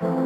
Bye.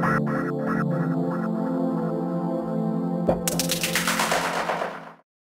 Bye.